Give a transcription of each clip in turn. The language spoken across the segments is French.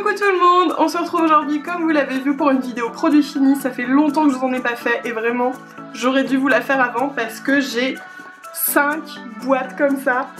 Coucou tout le monde On se retrouve aujourd'hui comme vous l'avez vu pour une vidéo produit fini, ça fait longtemps que je vous en ai pas fait et vraiment j'aurais dû vous la faire avant parce que j'ai 5 boîtes comme ça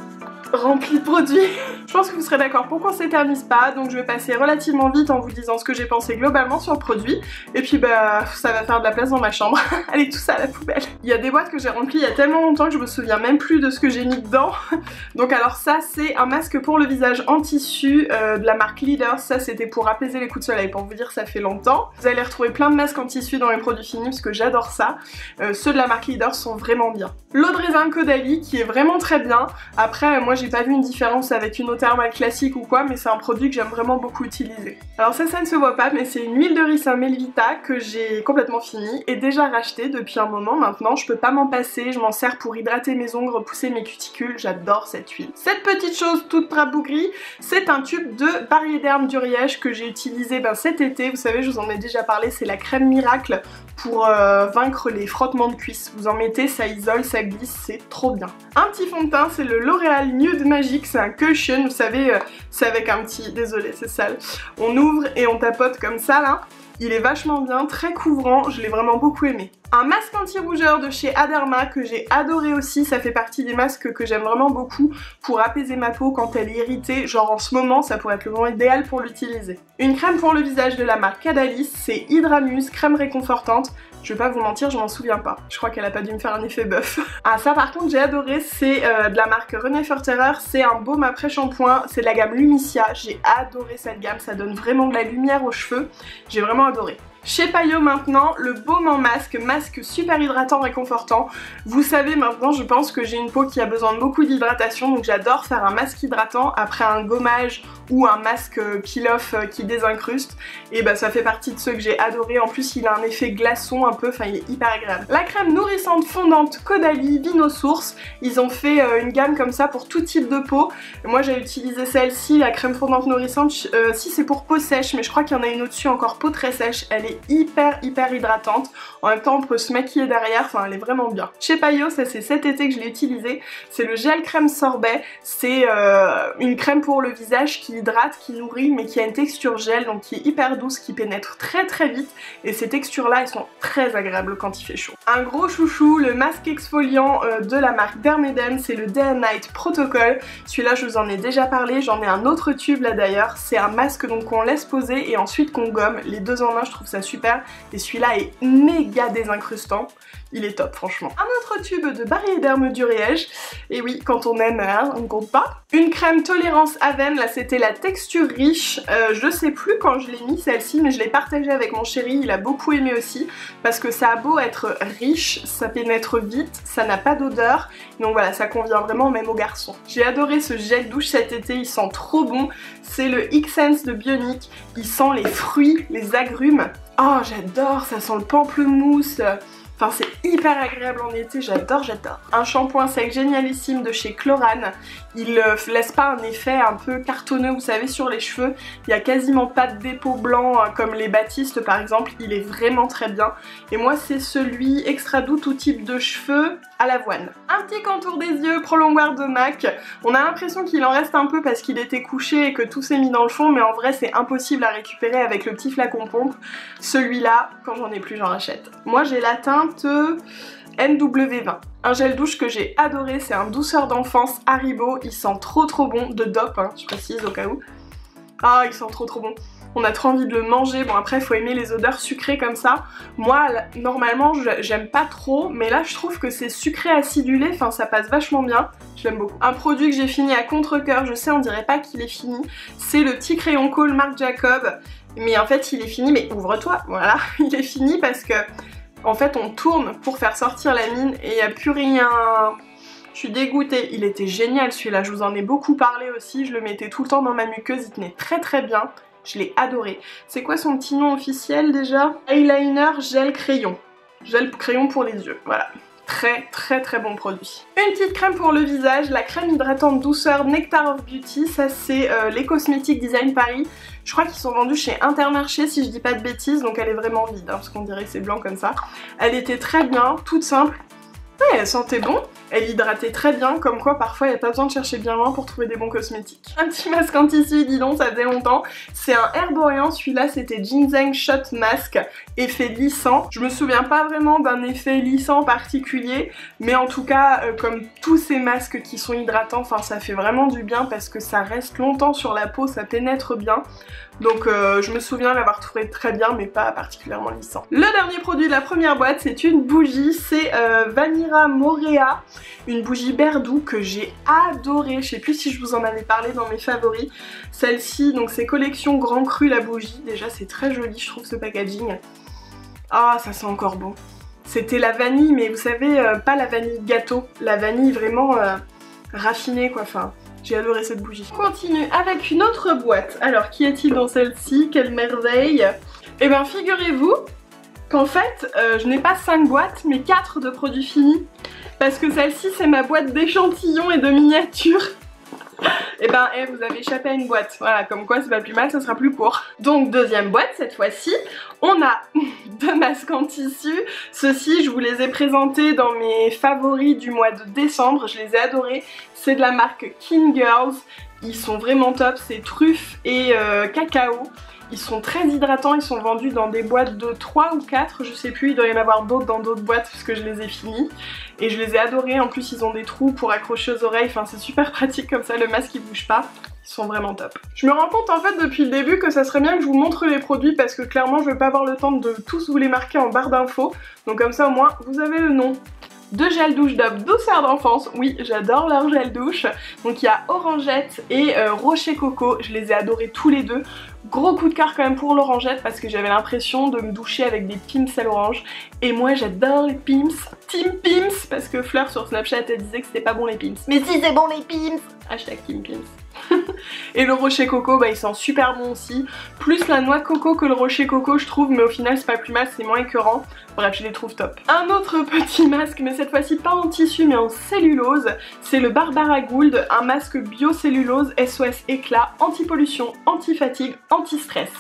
rempli de produits. Je pense que vous serez d'accord pour qu'on s'éternise pas, donc je vais passer relativement vite en vous disant ce que j'ai pensé globalement sur le produit. Et puis bah ça va faire de la place dans ma chambre. Allez tout ça à la poubelle. Il y a des boîtes que j'ai remplies il y a tellement longtemps que je me souviens même plus de ce que j'ai mis dedans. donc alors ça c'est un masque pour le visage en tissu euh, de la marque Leader. Ça c'était pour apaiser les coups de soleil, pour vous dire ça fait longtemps. Vous allez retrouver plein de masques en tissu dans les produits finis parce que j'adore ça. Euh, ceux de la marque Leader sont vraiment bien. L'eau de raisin Caudalie qui est vraiment très bien. Après moi j'ai pas vu une différence avec une eau classique ou quoi, mais c'est un produit que j'aime vraiment beaucoup utiliser. Alors ça, ça ne se voit pas, mais c'est une huile de ricin Melvita que j'ai complètement fini et déjà racheté depuis un moment maintenant. Je peux pas m'en passer, je m'en sers pour hydrater mes ongles, repousser mes cuticules, j'adore cette huile. Cette petite chose toute rabougrie, c'est un tube de Barriéderme d'Uriège que j'ai utilisé ben, cet été. Vous savez, je vous en ai déjà parlé, c'est la crème miracle pour euh, vaincre les frottements de cuisses. Vous en mettez, ça isole, ça glisse, c'est trop bien. Un petit fond de teint, c'est le L'Oréal Nude Magic, c'est un cushion, vous savez, euh, c'est avec un petit... Désolé, c'est sale. On ouvre et on tapote comme ça là. Il est vachement bien, très couvrant, je l'ai vraiment beaucoup aimé. Un masque anti-rougeur de chez Aderma que j'ai adoré aussi, ça fait partie des masques que j'aime vraiment beaucoup pour apaiser ma peau quand elle est irritée, genre en ce moment ça pourrait être le moment idéal pour l'utiliser. Une crème pour le visage de la marque Cadalis, c'est Hydramuse, crème réconfortante, je vais pas vous mentir, je m'en souviens pas. Je crois qu'elle a pas dû me faire un effet bœuf. ah ça par contre j'ai adoré, c'est euh, de la marque René Forterer, c'est un baume après shampoing, c'est de la gamme Lumicia, j'ai adoré cette gamme, ça donne vraiment de la lumière aux cheveux, j'ai vraiment adoré. Chez Payot maintenant, le baume en masque, masque super hydratant réconfortant. Vous savez maintenant, je pense que j'ai une peau qui a besoin de beaucoup d'hydratation, donc j'adore faire un masque hydratant après un gommage ou un masque peel-off euh, qui désincruste. Et bah ça fait partie de ceux que j'ai adoré. En plus, il a un effet glaçon un peu, enfin il est hyper agréable. La crème nourrissante fondante Caudalie Vino Source. Ils ont fait euh, une gamme comme ça pour tout type de peau. Moi j'ai utilisé celle-ci, la crème fondante nourrissante. Euh, si c'est pour peau sèche, mais je crois qu'il y en a une au-dessus encore peau très sèche. Elle est hyper hyper hydratante. En même temps on peut se maquiller derrière, enfin elle est vraiment bien. Chez Payot, ça c'est cet été que je l'ai utilisé, c'est le gel crème sorbet. C'est euh, une crème pour le visage qui hydrate, qui nourrit mais qui a une texture gel donc qui est hyper douce, qui pénètre très très vite et ces textures là elles sont très agréables quand il fait chaud. Un gros chouchou, le masque exfoliant euh, de la marque Dermeden, c'est le Day Night Protocol. Celui-là je vous en ai déjà parlé, j'en ai un autre tube là d'ailleurs. C'est un masque donc qu'on laisse poser et ensuite qu'on gomme. Les deux en un je trouve ça super et celui-là est méga désincrustant. Il est top franchement. Un autre tube de Barry Derme du Riège. Et oui, quand on aime, hein, on compte pas. Une crème tolérance Aven, là c'était la texture riche. Euh, je sais plus quand je l'ai mis celle-ci, mais je l'ai partagée avec mon chéri, il a beaucoup aimé aussi. Parce que ça a beau être riche, ça pénètre vite, ça n'a pas d'odeur. Donc voilà, ça convient vraiment même aux garçons. J'ai adoré ce gel douche cet été, il sent trop bon. C'est le X-Sense de Bionic. Il sent les fruits, les agrumes. Oh j'adore, ça sent le pamplemousse. Enfin c'est hyper agréable en été, j'adore, j'adore. Un shampoing sec génialissime de chez Chlorane. Il euh, laisse pas un effet un peu cartonneux, vous savez, sur les cheveux. Il y a quasiment pas de dépôt blanc hein, comme les Baptistes par exemple. Il est vraiment très bien. Et moi c'est celui extra doux tout type de cheveux à l'avoine. Un petit contour des yeux, prolongoir de MAC. On a l'impression qu'il en reste un peu parce qu'il était couché et que tout s'est mis dans le fond, mais en vrai c'est impossible à récupérer avec le petit flacon pompe. Celui-là, quand j'en ai plus, j'en achète. Moi j'ai la teinte NW20. Un gel douche que j'ai adoré, c'est un douceur d'enfance Haribo, il sent trop trop bon, de dope, hein, je précise au cas où. Ah, il sent trop trop bon on a trop envie de le manger. Bon après faut aimer les odeurs sucrées comme ça. Moi normalement j'aime pas trop mais là je trouve que c'est sucré acidulé, enfin ça passe vachement bien. Je l'aime beaucoup. Un produit que j'ai fini à contre-coeur, je sais on dirait pas qu'il est fini, c'est le petit crayon cool Marc Jacob. Mais en fait il est fini, mais ouvre-toi, voilà, il est fini parce que en fait on tourne pour faire sortir la mine et il n'y a plus rien... Je suis dégoûtée, il était génial celui-là, je vous en ai beaucoup parlé aussi, je le mettais tout le temps dans ma muqueuse, il tenait très très bien. Je l'ai adoré. C'est quoi son petit nom officiel déjà? Eyeliner gel crayon. Gel crayon pour les yeux, voilà. Très très très bon produit. Une petite crème pour le visage, la crème hydratante douceur Nectar of Beauty, ça c'est euh, les Cosmetics Design Paris. Je crois qu'ils sont vendus chez Intermarché si je dis pas de bêtises, donc elle est vraiment vide, hein, parce qu'on dirait que c'est blanc comme ça. Elle était très bien, toute simple, Elle sentait bon. Elle hydratait très bien, comme quoi parfois il n'y a pas besoin de chercher bien loin pour trouver des bons cosmétiques. Un petit masque en tissu, dis donc, ça faisait longtemps. C'est un Herborian, celui-là c'était Ginseng Shot Mask, effet lissant. Je me souviens pas vraiment d'un effet lissant particulier, mais en tout cas, euh, comme tous ces masques qui sont hydratants, enfin ça fait vraiment du bien parce que ça reste longtemps sur la peau, ça pénètre bien. Donc euh, je me souviens l'avoir trouvé très bien mais pas particulièrement lissant. Le dernier produit de la première boîte c'est une bougie, c'est euh, Vanilla Morea, une bougie Berdou que j'ai adorée. Je sais plus si je vous en avais parlé dans mes favoris. Celle-ci, donc c'est collection Grand Cru la bougie. Déjà c'est très joli je trouve ce packaging. Ah ça sent encore bon. C'était la vanille mais vous savez euh, pas la vanille gâteau, la vanille vraiment raffinée quoi. Enfin j'ai adoré cette bougie. On continue avec une autre boîte. Alors, qui est-il dans celle-ci? Quelle merveille Eh bien, figurez-vous qu'en fait, euh, je n'ai pas 5 boîtes, mais 4 de produits finis. Parce que celle-ci, c'est ma boîte d'échantillons et de miniatures. Et eh ben, eh, vous avez échappé à une boîte. Voilà, comme quoi c'est pas plus mal, ça sera plus court. Donc, deuxième boîte, cette fois-ci, on a deux masques en tissu. Ceux-ci, je vous les ai présentés dans mes favoris du mois de décembre. Je les ai adorés. C'est de la marque King Girls. Ils sont vraiment top, c'est truffe et euh, cacao. Ils sont très hydratants, ils sont vendus dans des boîtes de 3 ou 4, je sais plus, il doit y en avoir d'autres dans d'autres boîtes puisque je les ai finis. Et je les ai adorés, en plus ils ont des trous pour accrocher aux oreilles, enfin c'est super pratique comme ça, le masque il bouge pas. Ils sont vraiment top. Je me rends compte en fait depuis le début que ça serait bien que je vous montre les produits parce que clairement je vais pas avoir le temps de tous vous les marquer en barre d'infos. Donc comme ça au moins vous avez le nom de gel douche d'Aube douceur d'enfance. Oui, j'adore leur gel douche. Donc il y a Orangette et euh, Rocher Coco. Je les ai adorés tous les deux. Gros coup de cœur quand même pour l'orangette parce que j'avais l'impression de me doucher avec des pims à l'orange. Et moi j'adore les pims. Team Pims parce que Fleur sur Snapchat elle disait que c'était pas bon les pims. Mais si c'est bon les pims Hashtag Team Pims. et le rocher coco, bah il sent super bon aussi. Plus la noix coco que le rocher coco je trouve, mais au final c'est pas plus mal, c'est moins écœurant. Bref, je les trouve top. Un autre petit masque, mais cette fois-ci pas en tissu mais en cellulose, c'est le Barbara Gould, un masque bio-cellulose SOS éclat, anti-pollution, anti-fatigue, anti-stress.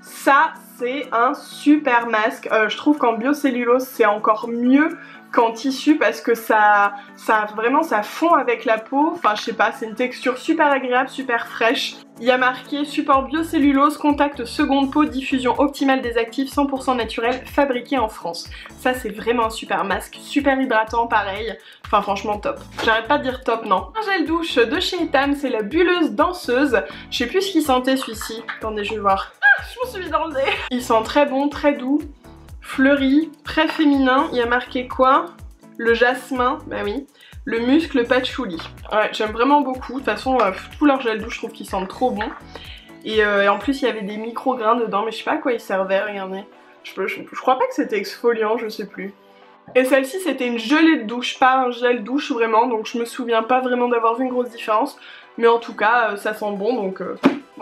Ça, c'est un super masque. Euh, je trouve qu'en biocellulose, c'est encore mieux qu'en tissu parce que ça, ça vraiment ça fond avec la peau. Enfin je sais pas, c'est une texture super agréable, super fraîche. Il y a marqué support biocellulose, contact seconde peau, diffusion optimale des actifs 100% naturel, fabriqué en France. Ça c'est vraiment un super masque, super hydratant pareil. Enfin franchement top. J'arrête pas de dire top non. Un gel douche de chez Etam, c'est la bulleuse danseuse. Je sais plus ce qu'il sentait celui-ci. Attendez je vais voir. Ah, je me suis mis. Il sent très bon, très doux fleuri, très féminin. Il y a marqué quoi? Le jasmin, bah oui. Le muscle, le patchouli. Ouais, j'aime vraiment beaucoup. De toute façon, euh, tout leur gel douche, je trouve qu'ils sentent trop bon. Euh, et, en plus, il y avait des micro-grains dedans, mais je sais pas à quoi ils servaient, regardez. Je, je, crois pas que c'était exfoliant, je sais plus. Et celle-ci c'était une gelée de douche, pas un gel douche vraiment, donc je me souviens pas vraiment d'avoir vu une grosse différence. Mais en tout cas, euh, ça sent bon, donc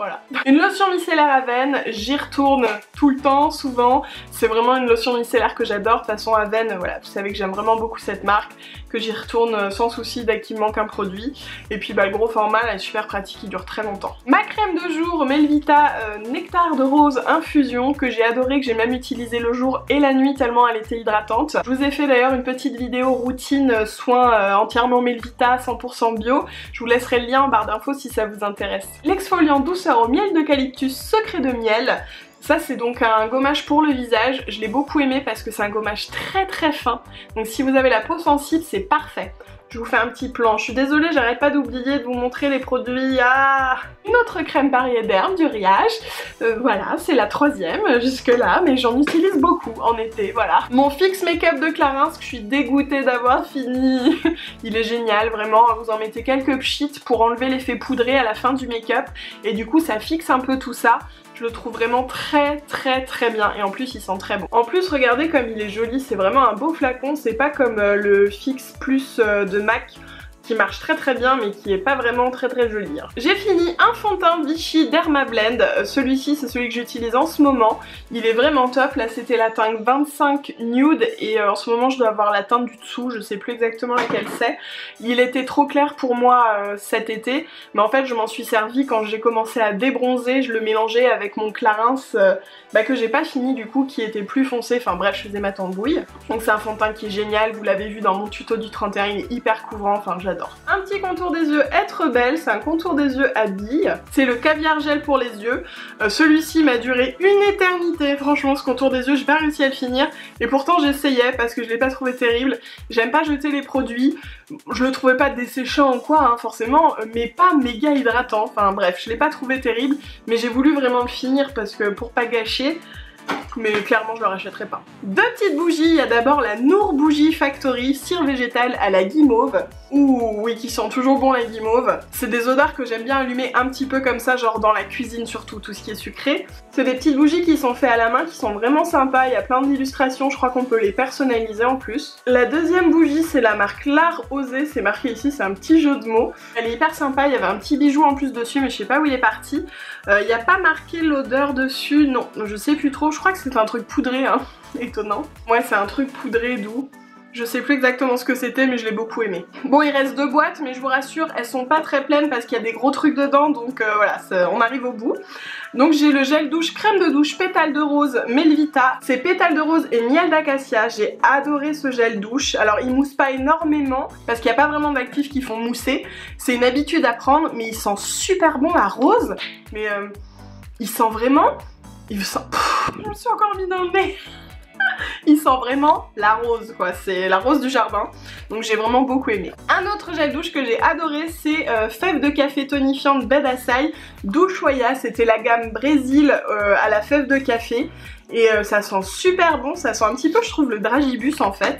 voilà. Une lotion micellaire à veine, j'y retourne tout le temps, souvent. C'est vraiment une lotion micellaire que j'adore. De toute façon, à veine, voilà, vous savez que j'aime vraiment beaucoup cette marque, que j'y retourne sans souci dès qu'il manque un produit. Et puis bah, le gros format, est super pratique, il dure très longtemps. Ma crème de jour, Melvita euh, Nectar de Rose Infusion, que j'ai adoré, que j'ai même utilisé le jour et la nuit tellement elle était hydratante. Je vous ai fait d'ailleurs une petite vidéo routine euh, soin euh, entièrement Melvita, 100% bio. Je vous laisserai le lien en barre d'infos si ça vous intéresse. L'exfoliant douceur au miel d'eucalyptus secret de miel. Ça c'est donc un gommage pour le visage, je l'ai beaucoup aimé parce que c'est un gommage très très fin. Donc si vous avez la peau sensible c'est parfait. Je vous fais un petit plan. Je suis désolée, j'arrête pas d'oublier de vous montrer les produits. Ah Une autre crème Paris d'herbe du Riage. Euh, voilà, c'est la troisième jusque là, mais j'en utilise beaucoup en été, voilà. Mon fixe make-up de Clarins que je suis dégoûtée d'avoir fini. Il est génial, vraiment. Vous en mettez quelques pchites pour enlever l'effet poudré à la fin du make-up. Et du coup, ça fixe un peu tout ça. Je le trouve vraiment très très très bien. Et en plus il sent très bon. En plus regardez comme il est joli, c'est vraiment un beau flacon, c'est pas comme euh, le Fix Plus euh, de MAC marche très très bien mais qui est pas vraiment très très joli. Hein. J'ai fini un fond de teint Vichy Derma Blend, euh, celui-ci c'est celui que j'utilise en ce moment, il est vraiment top, là c'était la teinte 25 Nude et euh, en ce moment je dois avoir la teinte du dessous, je sais plus exactement laquelle c'est. Il était trop clair pour moi euh, cet été, mais en fait je m'en suis servi quand j'ai commencé à débronzer, je le mélangeais avec mon Clarins bah, que j'ai pas fini du coup qui était plus foncé, enfin bref je faisais ma tambouille. Donc c'est un fond de teint qui est génial, vous l'avez vu dans mon tuto du 31, il est hyper couvrant, enfin j'adore. Un petit contour des yeux être belle, c'est un contour des yeux à billes, c'est le caviar gel pour les yeux. Euh, celui-ci m'a duré une éternité, franchement ce contour des yeux, j'ai pas réussi à le finir. Et pourtant j'essayais parce que je l'ai pas trouvé terrible. J'aime pas jeter les produits, je le trouvais pas desséchant ou quoi hein, forcément, mais pas méga hydratant, enfin bref, je l'ai pas trouvé terrible, mais j'ai voulu vraiment le finir parce que pour pas gâcher, mais clairement je le rachèterai pas. Deux petites bougies, il y a d'abord la Nour Bougie Factory cire végétale à la guimauve. Ouh oui qui sent toujours bon la guimauve. C'est des odeurs que j'aime bien allumer un petit peu comme ça, genre dans la cuisine surtout, tout ce qui est sucré. C'est des petites bougies qui sont faites à la main, qui sont vraiment sympas, il y a plein d'illustrations, je crois qu'on peut les personnaliser en plus. La deuxième bougie c'est la marque L'Art Osé, c'est marqué ici, c'est un petit jeu de mots. Elle est hyper sympa, il y avait un petit bijou en plus dessus mais je sais pas où il est parti. Euh, il n'y a pas marqué l'odeur dessus, non, je sais plus trop, je crois que c'est un truc poudré, hein, étonnant. Ouais, c'est un truc poudré doux. Je sais plus exactement ce que c'était mais je l'ai beaucoup aimé. Bon il reste deux boîtes mais je vous rassure elles sont pas très pleines parce qu'il y a des gros trucs dedans donc euh, voilà on arrive au bout. Donc j'ai le gel douche crème de douche pétale de rose Melvita. C'est pétale de rose et miel d'acacia. J'ai adoré ce gel douche. Alors il mousse pas énormément parce qu'il n'y a pas vraiment d'actifs qui font mousser. C'est une habitude à prendre mais il sent super bon la rose. Mais euh, il sent vraiment... Il sent... je me suis encore mis dans le nez il sent vraiment la rose quoi, c'est la rose du jardin. Donc j'ai vraiment beaucoup aimé. Un autre gel douche que j'ai adoré c'est euh, fève de café tonifiante Bed Assai d'Ushuaia. C'était la gamme Brésil euh, à la fève de café. Et euh, ça sent super bon, ça sent un petit peu je trouve le dragibus en fait.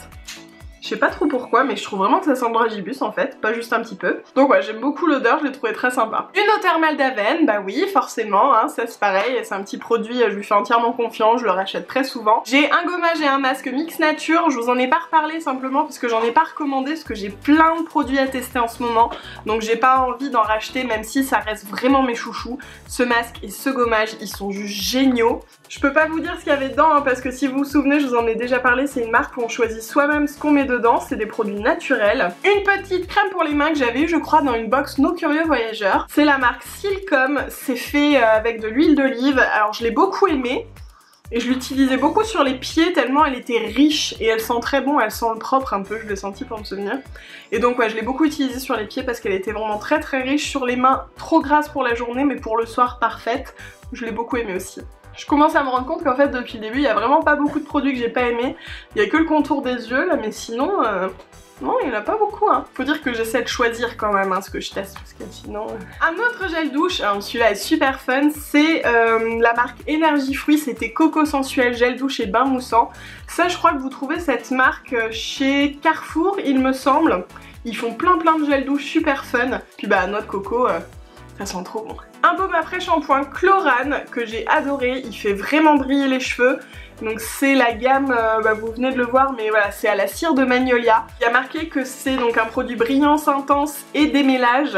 Je sais pas trop pourquoi, mais je trouve vraiment que ça sent le dragibus en fait, pas juste un petit peu. Donc ouais, j'aime beaucoup l'odeur, je l'ai trouvé très sympa. Une eau thermale d'Aven, bah oui, forcément, hein, ça c'est pareil, c'est un petit produit, je lui fais entièrement confiance, je le rachète très souvent. J'ai un gommage et un masque Mix Nature, je vous en ai pas reparlé simplement parce que j'en ai pas recommandé, parce que j'ai plein de produits à tester en ce moment, donc j'ai pas envie d'en racheter, même si ça reste vraiment mes chouchous. Ce masque et ce gommage, ils sont juste géniaux. Je peux pas vous dire ce qu'il y avait dedans, hein, parce que si vous vous souvenez, je vous en ai déjà parlé, c'est une marque où on choisit soi-même ce qu'on met dedans, c'est des produits naturels. Une petite crème pour les mains que j'avais eu je crois dans une box No Curieux Voyageur. C'est la marque Silcom, c'est fait euh, avec de l'huile d'olive, alors je l'ai beaucoup aimé. Et je l'utilisais beaucoup sur les pieds tellement elle était riche et elle sent très bon, elle sent le propre un peu, je l'ai senti pour me souvenir. Et donc ouais, je l'ai beaucoup utilisée sur les pieds parce qu'elle était vraiment très très riche. Sur les mains, trop grasse pour la journée mais pour le soir, parfaite. Je l'ai beaucoup aimé aussi. Je commence à me rendre compte qu'en fait depuis le début il y a vraiment pas beaucoup de produits que j'ai pas aimé. Il y a que le contour des yeux là mais sinon... Euh, non, il n'y en a pas beaucoup, hein. Faut dire que j'essaie de choisir quand même hein, ce que je teste, parce que sinon... Euh. Un autre gel douche, celui-là est super fun, c'est euh, la marque Énergie Fruits, c'était Coco Sensuel, gel douche et bain moussant. Ça, je crois que vous trouvez cette marque chez Carrefour, il me semble. Ils font plein plein de gel douche super fun. Puis bah, noix de coco, ça sent trop bon. Un baume après shampoing Chlorane que j'ai adoré, il fait vraiment briller les cheveux. Donc c'est la gamme, euh, bah, vous venez de le voir, mais voilà, c'est à la cire de Magnolia. Il y a marqué que c'est donc un produit brillance intense et démêlage.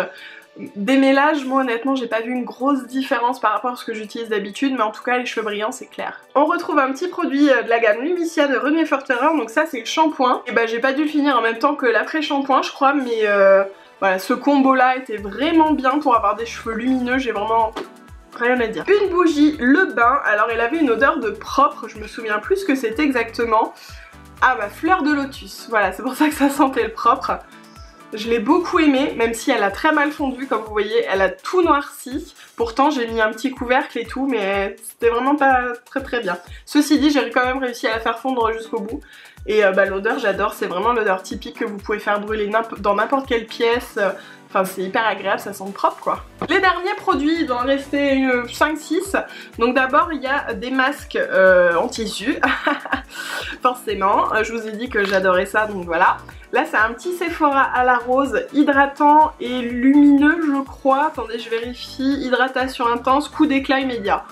Démêlage, moi honnêtement j'ai pas vu une grosse différence par rapport à ce que j'utilise d'habitude mais en tout cas les cheveux brillants c'est clair. On retrouve un petit produit euh, de la gamme Lumicia de René Forterin donc ça c'est le shampoing. Et bah j'ai pas dû le finir en même temps que l'après-shampoing je crois mais euh, voilà, ce combo là était vraiment bien pour avoir des cheveux lumineux, j'ai vraiment rien à dire. Une bougie, le bain, alors elle avait une odeur de propre, je me souviens plus que c'était exactement. Ah bah fleur de lotus, voilà c'est pour ça que ça sentait le propre. Je l'ai beaucoup aimé, même si elle a très mal fondu comme vous voyez, elle a tout noirci. Pourtant j'ai mis un petit couvercle et tout, mais c'était vraiment pas très très bien. Ceci dit, j'ai quand même réussi à la faire fondre jusqu'au bout. Et euh, bah, l'odeur j'adore, c'est vraiment l'odeur typique que vous pouvez faire brûler dans n'importe quelle pièce. Enfin c'est hyper agréable, ça sent propre quoi. Les derniers produits, il doit en rester 5-6. Donc d'abord il y a des masques euh, en tissu. Forcément, je vous ai dit que j'adorais ça donc voilà. Là c'est un petit Sephora à la rose, hydratant et lumineux je crois. Attendez je vérifie. Hydratation intense, coup d'éclat immédiat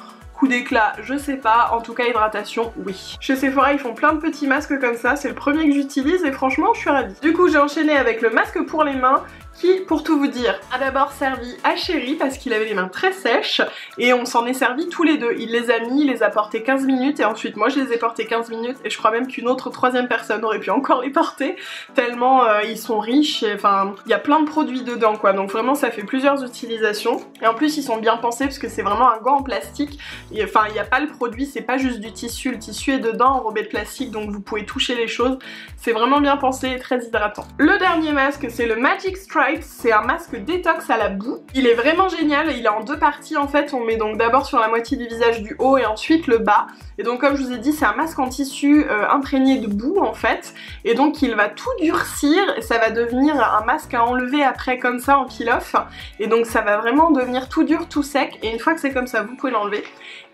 coup d'éclat, je sais pas, en tout cas hydratation, oui. Chez Sephora, ils font plein de petits masques comme ça, c'est le premier que j'utilise et franchement, je suis ravie. Du coup, j'ai enchaîné avec le masque pour les mains, qui, pour tout vous dire, a d'abord servi à Chéri parce qu'il avait les mains très sèches et on s'en est servi tous les deux. Il les a mis, il les a portés 15 minutes et ensuite moi je les ai portés 15 minutes et je crois même qu'une autre troisième personne aurait pu encore les porter tellement euh, ils sont riches, enfin il y a plein de produits dedans quoi donc vraiment ça fait plusieurs utilisations et en plus ils sont bien pensés parce que c'est vraiment un gant en plastique enfin il n'y a pas le produit, c'est pas juste du tissu, le tissu est dedans enrobé de plastique donc vous pouvez toucher les choses, c'est vraiment bien pensé et très hydratant. Le dernier masque c'est le Magic C'est un masque détox à la boue, il est vraiment génial, il est en deux parties en fait, on met donc d'abord sur la moitié du visage du haut et ensuite le bas. Et donc comme je vous ai dit c'est un masque en tissu euh, imprégné de boue en fait. Et donc il va tout durcir et ça va devenir un masque à enlever après comme ça en peel-off et donc ça va vraiment devenir tout dur, tout sec. Et une fois que c'est comme ça vous pouvez l'enlever.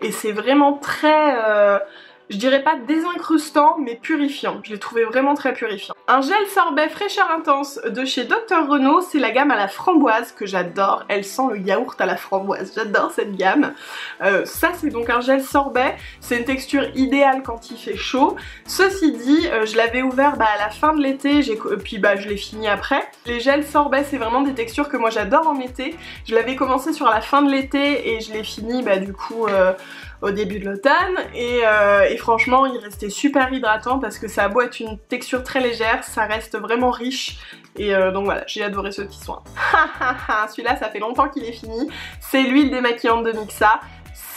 Et c'est vraiment très... Euh, je dirais pas désincrustant, mais purifiant. Je l'ai trouvé vraiment très purifiant. Un gel sorbet fraîcheur intense de chez Dr Renault, c'est la gamme à la framboise que j'adore. Elle sent le yaourt à la framboise, j'adore cette gamme. Euh, ça c'est donc un gel sorbet, c'est une texture idéale quand il fait chaud. Ceci dit, euh, je l'avais ouvert bah, à la fin de l'été, puis bah, je l'ai fini après. Les gels sorbet c'est vraiment des textures que moi j'adore en été. Je l'avais commencé sur la fin de l'été et je l'ai fini bah, du coup... Euh, au début de l'automne euh, et, franchement il restait super hydratant parce que ça a beau être une texture très légère, ça reste vraiment riche et euh, donc voilà, j'ai adoré ce petit soin. Celui-là ça fait longtemps qu'il est fini, c'est l'huile démaquillante de Mixa.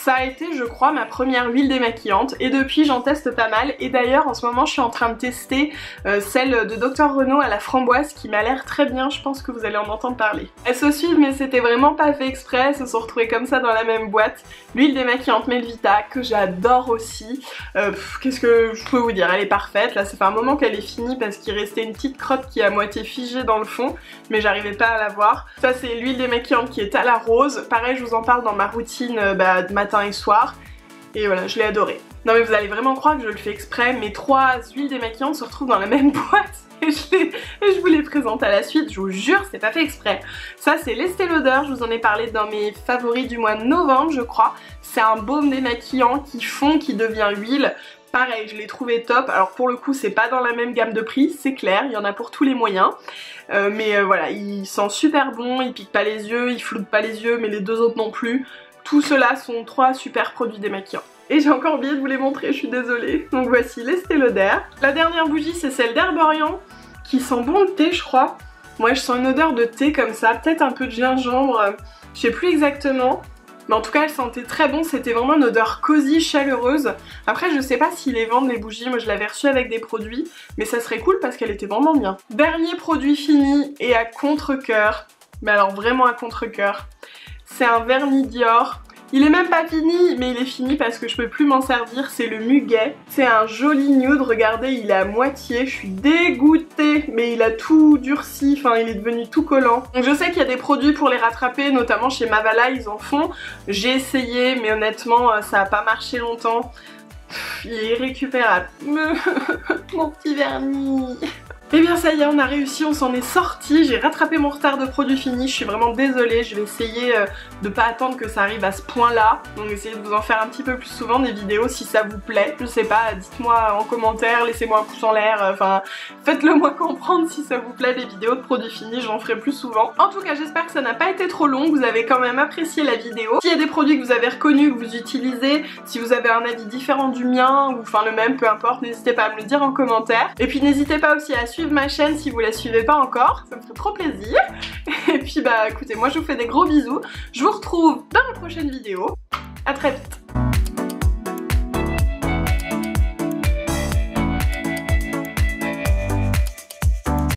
Ça a été je crois ma première huile démaquillante. Et depuis j'en teste pas mal. Et d'ailleurs en ce moment je suis en train de tester euh, celle de Dr Renault à la framboise qui m'a l'air très bien, je pense que vous allez en entendre parler. Elles se suivent mais c'était vraiment pas fait exprès, elles se sont retrouvées comme ça dans la même boîte. L'huile démaquillante Melvita que j'adore aussi, euh, qu'est-ce que je peux vous dire, elle est parfaite, là ça fait un moment qu'elle est finie parce qu'il restait une petite crotte qui est à moitié figée dans le fond mais j'arrivais pas à la voir. Ça c'est l'huile démaquillante qui est à la rose, pareil je vous en parle dans ma routine euh, bah, de matin et soir. Et voilà, je l'ai adoré. Non mais vous allez vraiment croire que je le fais exprès, mes trois huiles démaquillantes se retrouvent dans la même boîte et je, vous les présente à la suite, je vous jure c'est pas fait exprès. Ça c'est l'Estée Lauder, je vous en ai parlé dans mes favoris du mois de novembre je crois. C'est un baume démaquillant qui fond, qui devient huile. Pareil, je l'ai trouvé top. Alors pour le coup, c'est pas dans la même gamme de prix, c'est clair, il y en a pour tous les moyens. Euh, mais euh, voilà, il sent super bon, il pique pas les yeux, il floute pas les yeux, mais les deux autres non plus. Tout cela sont trois super produits démaquillants. Et j'ai encore oublié de vous les montrer, je suis désolée. Donc voici l'Estée Lauder. La dernière bougie c'est celle d'Herborian qui sent bon le thé je crois. Moi je sens une odeur de thé comme ça, peut-être un peu de gingembre, je sais plus exactement. Mais en tout cas elle sentait très bon, c'était vraiment une odeur cosy, chaleureuse. Après je sais pas s'ils les vendent les bougies, moi je l'avais reçue avec des produits, mais ça serait cool parce qu'elle était vraiment bien. Dernier produit fini et à contre-coeur, mais alors vraiment à contre-coeur. C'est un vernis Dior. Il est même pas fini, mais il est fini parce que je peux plus m'en servir, c'est le Muguet. C'est un joli nude, regardez, il est à moitié, je suis dégoûtée, mais il a tout durci, enfin il est devenu tout collant. Donc je sais qu'il y a des produits pour les rattraper, notamment chez Mavala, ils en font. J'ai essayé, mais honnêtement, euh, ça a pas marché longtemps. Il est irrécupérable. Mon petit vernis et eh bien ça y est, on a réussi, on s'en est sorti. J'ai rattrapé mon retard de produit fini, je suis vraiment désolée. Je vais essayer euh, de pas attendre que ça arrive à ce point-là. Donc essayez de vous en faire un petit peu plus souvent des vidéos si ça vous plaît. Je sais pas, dites-moi en commentaire, laissez-moi un pouce en l'air. Euh, enfin, faites-le moi comprendre si ça vous plaît des vidéos de produits finis, j'en ferai plus souvent. En tout cas, j'espère que ça n'a pas été trop long, vous avez quand même apprécié la vidéo. S'il y a des produits que vous avez reconnus, que vous utilisez, si vous avez un avis différent du mien, ou enfin le même, peu importe, n'hésitez pas à me le dire en commentaire. Et puis n'hésitez pas aussi à ma chaîne si vous la suivez pas encore, ça me ferait trop plaisir. Et puis bah écoutez, moi je vous fais des gros bisous. Je vous retrouve dans la prochaine vidéo. À très vite